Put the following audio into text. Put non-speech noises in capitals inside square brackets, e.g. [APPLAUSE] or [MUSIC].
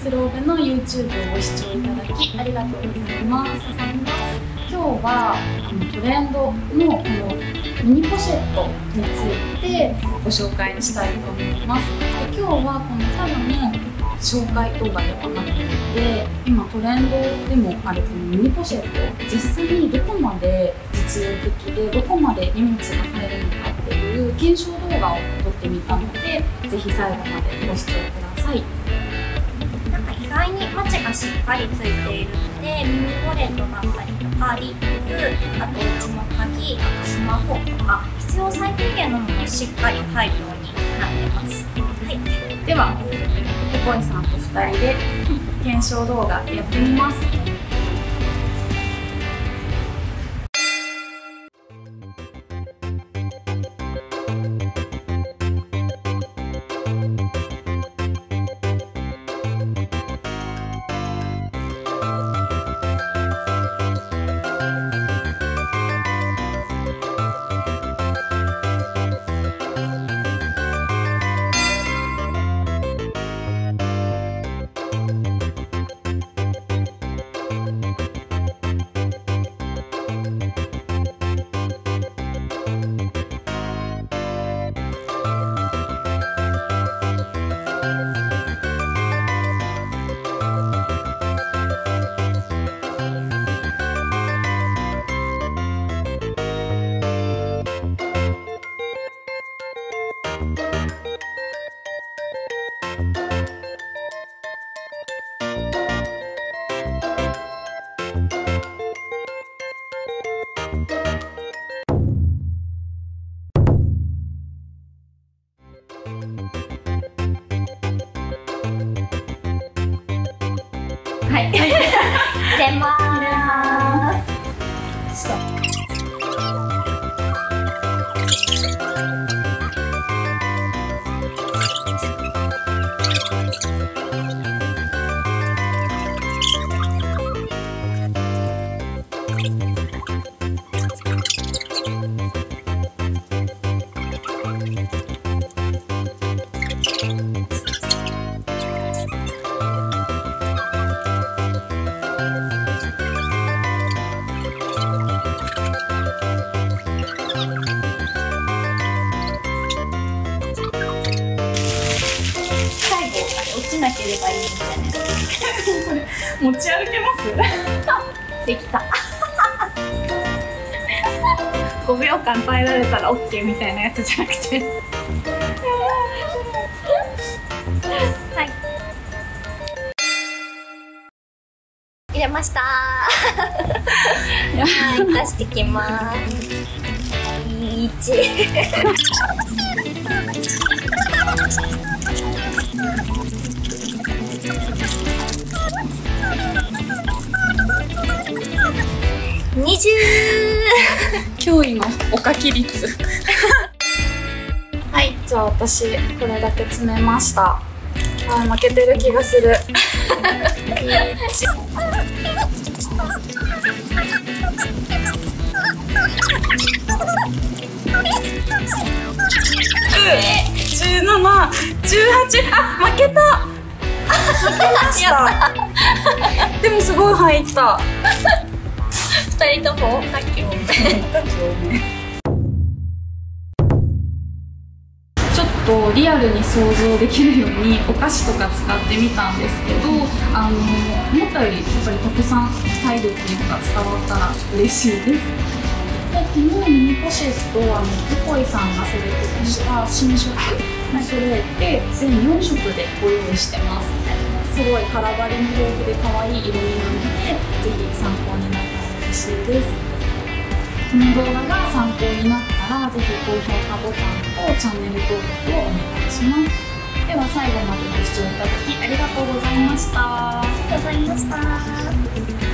スローブの YouTube をご視聴いただきありがとうございます。今日はあのトレンドのこのミニポシェットについてご紹介したいと思います。で今日はこのただの紹介動画ではなくて今トレンドでもあるこのミニポシェット実際にどこまで実用的でどこまで荷物が入るのかっていう検証動画を撮ってみたのでぜひ最後までご視聴ください。意外にマチがしっかりついているので耳ウォレットだったりとかリップあとうちの鍵あとスマホとか必要最低限のものしっかり入るようになってます、はい、ではペコイさんと2人で検証動画やってみます。はい。入れます。入れます。ればいいみたいな持ち歩けます？[LAUGHS] できた。5秒間耐えられたら OK みたいなやつじゃなくて。はい。入れました。[LAUGHS] はい出してきます [LAUGHS] 驚異のおかき率 [LAUGHS] はいじゃあ私これだけ詰めましたあ負けてる気がする十七、十八、あ、負けた。[LAUGHS] 負けました。でもすごい入った。人ともさっきもちょっとリアルに想像できるようにお菓子とか使ってみたんですけどあの思ったよりやっぱりたくさん入るっていうのが伝わったら嬉しいです。でこのミニポシェットあのペコイさんがセレクトした新色も揃えて全4色でご用意してます。すごいカラバリも豊富で可愛い色味なのでぜひ参考しいです。この動画が参考になったら是非高評価ボタンとチャンネル登録をお願いします。では最後までご視聴いただきありがとうございました。ありがとうございました。